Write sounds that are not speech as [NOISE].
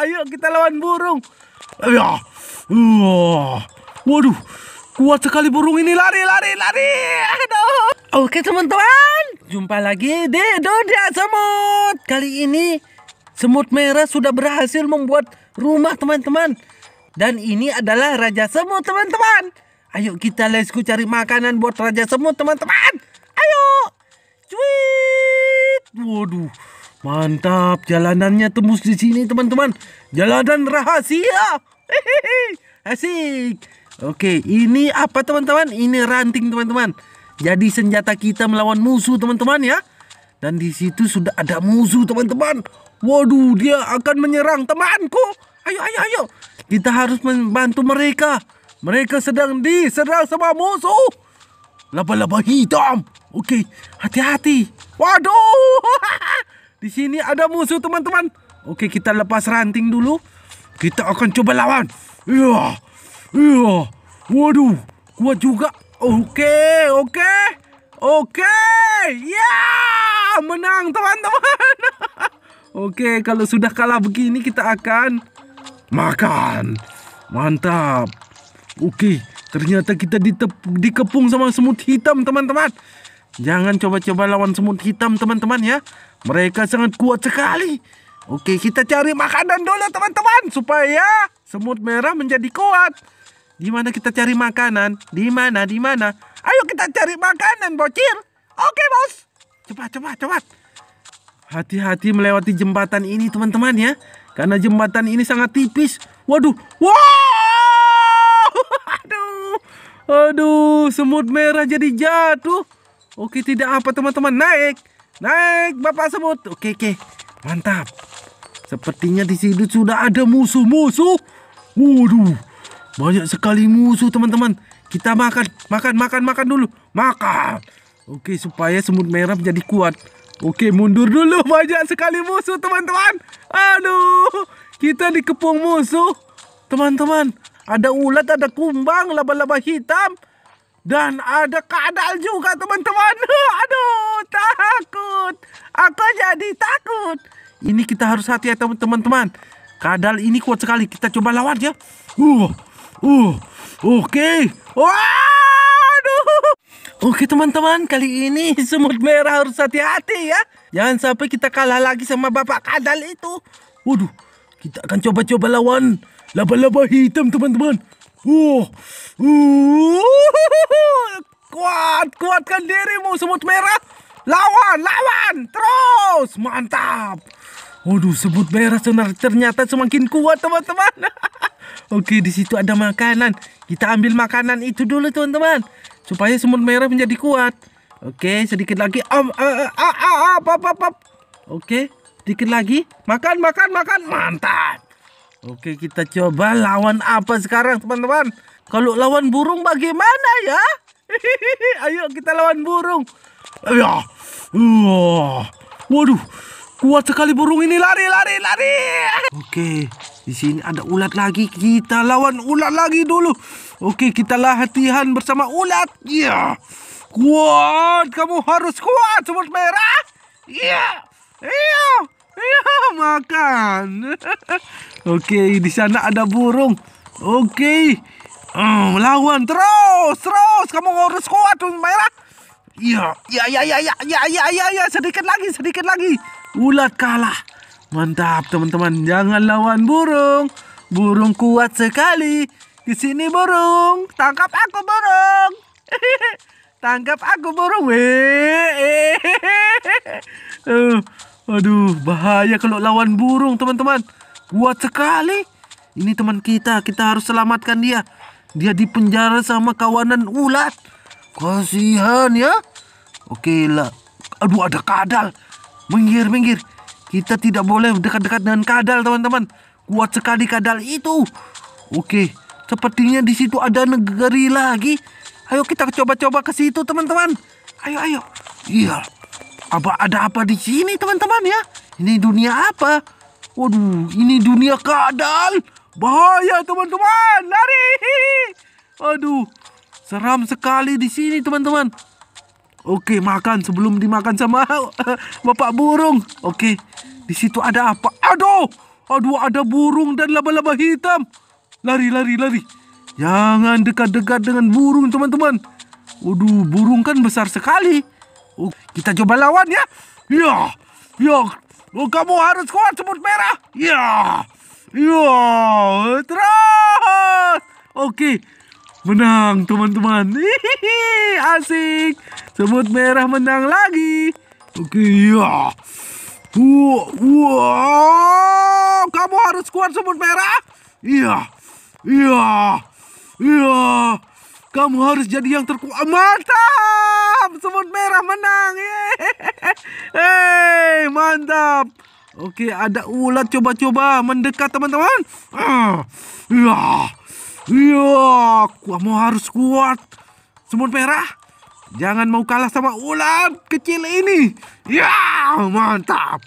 Ayo kita lawan burung. Ya. Uh. Waduh. Kuat sekali burung ini lari lari lari. Aduh. Oke teman-teman, jumpa lagi di Dunia Semut. Kali ini semut merah sudah berhasil membuat rumah teman-teman. Dan ini adalah Raja Semut teman-teman. Ayo kita let's go cari makanan buat Raja Semut teman-teman. Ayo. Cuit. Waduh. Mantap, jalanannya tembus di sini teman-teman. Jalanan rahasia. Hehehe. Asik. Oke, ini apa teman-teman? Ini ranting teman-teman. Jadi senjata kita melawan musuh teman-teman ya. Dan di situ sudah ada musuh teman-teman. Waduh, dia akan menyerang temanku. Ayo, ayo, ayo. Kita harus membantu mereka. Mereka sedang diserang sama musuh. Laba-laba hitam. Oke, hati-hati. Waduh. [LAUGHS] Di sini ada musuh teman-teman. Oke, kita lepas ranting dulu. Kita akan coba lawan. Iya. Iya. Waduh, kuat juga. Oke, oke. Oke. Ya, menang teman-teman. [LAUGHS] Oke, kalau sudah kalah begini kita akan makan. Mantap. Oke, ternyata kita dikepung sama semut hitam teman-teman. Jangan coba-coba lawan semut hitam teman-teman ya. Mereka sangat kuat sekali. Oke, kita cari makanan dulu teman-teman supaya semut merah menjadi kuat. Di mana kita cari makanan? Di mana? Di mana? Ayo kita cari makanan, bocil. Oke, bos. Cepat, cepat, cepat. Hati-hati melewati jembatan ini, teman-teman ya. Karena jembatan ini sangat tipis. Waduh. Wow! [LAUGHS] Aduh. Aduh, semut merah jadi jatuh. Oke, tidak apa teman-teman. Naik. Naik, Bapak semut. Oke, oke. Mantap. Sepertinya di sini sudah ada musuh-musuh. Waduh. Banyak sekali musuh, teman-teman. Kita makan, makan, makan, makan dulu. Makan. Oke, supaya semut merah menjadi kuat. Oke, mundur dulu. [LAUGHS] Banyak sekali musuh, teman-teman. Aduh, kita dikepung musuh. Teman-teman, ada ulat, ada kumbang, laba-laba hitam. Dan ada kadal juga, teman-teman. [LAUGHS] Aduh, takut. Aku jadi takut. Ini kita harus hati-hati, teman-teman. Kadal ini kuat sekali. Kita coba lawan ya. Uh, uh, oke. Waduh. Oke teman-teman, kali ini [LAUGHS] semut merah harus hati-hati ya. Jangan sampai kita kalah lagi sama bapak kadal itu. Waduh, kita akan coba-coba lawan laba-laba hitam teman-teman. Uh, uh, [LAUGHS] kuat, kuatkan dirimu semut merah. Lawan, lawan, terus, mantap. Waduh, semut merah senar- ternyata semakin kuat teman-teman. [LAUGHS] Oke, di situ ada makanan. Kita ambil makanan itu dulu teman-teman, supaya semut merah menjadi kuat. Oke, sedikit lagi. Am, ah, ah, ah, ah, ah. Oke, sedikit lagi. Makan, makan, makan. Mantap. Oke, kita coba lawan apa sekarang teman-teman? Kalau lawan burung bagaimana ya? [LAUGHS] Ayo kita lawan burung. Ya. Uh. Waduh, kuat sekali burung ini lari lari lari. Oke, di sini ada ulat lagi. Kita lawan ulat lagi dulu. Oke, kita latihan bersama ulat. Ya. Kuat, kamu harus kuat semut merah. Iya. Iya. Iya, makan. [LAUGHS] Oke, di sana ada burung. Oke. Oh, lawan terus, terus. Kamu harus kuat, semut merah. Iya, iya, iya, iya, iya, iya, iya, iya, ya. sedikit lagi, sedikit lagi. Ulat kalah. Mantap, teman-teman. Jangan lawan burung. Burung kuat sekali. Di sini burung. Tangkap aku burung. [LAUGHS] Tangkap aku burung. Uh, aduh, bahaya kalau lawan burung, teman-teman. Kuat sekali. Ini teman kita, kita harus selamatkan dia. Dia dipenjara sama kawanan ulat. Kasihan ya. Oke lah. Aduh ada kadal. Minggir, minggir. Kita tidak boleh dekat-dekat dengan kadal, teman-teman. Kuat sekali kadal itu. Oke, sepertinya di situ ada negeri lagi. Ayo kita coba-coba ke situ, teman-teman. Ayo, ayo. Iya. Apa ada apa di sini, teman-teman ya? Ini dunia apa? Waduh, ini dunia kadal. Bahaya, teman-teman. Lari. Aduh, seram sekali di sini, teman-teman. Oke, makan sebelum dimakan sama [LAUGHS] bapak burung. Oke, di situ ada apa? Aduh, Aduh, ada burung dan laba-laba hitam. Lari, lari, lari. Jangan dekat-dekat dengan burung, teman-teman. Waduh, burung kan besar sekali. Oh, kita coba lawan ya. Ya, ya. Oh, kamu harus kuat semut merah. Ya, ya. Terus. Oke, menang teman-teman. [LAUGHS] Asik. Semut merah menang lagi. Oke, ya. Wah, wah, kamu harus kuat semut merah. Iya, iya, iya. Kamu harus jadi yang terkuat. Mantap, semut merah menang. [LAUGHS] Hei, mantap. Oke, ada ulat coba-coba mendekat teman-teman. Ah, iya, iya. Kamu harus kuat. Semut merah. Jangan mau kalah sama ulat kecil ini. Ya, mantap.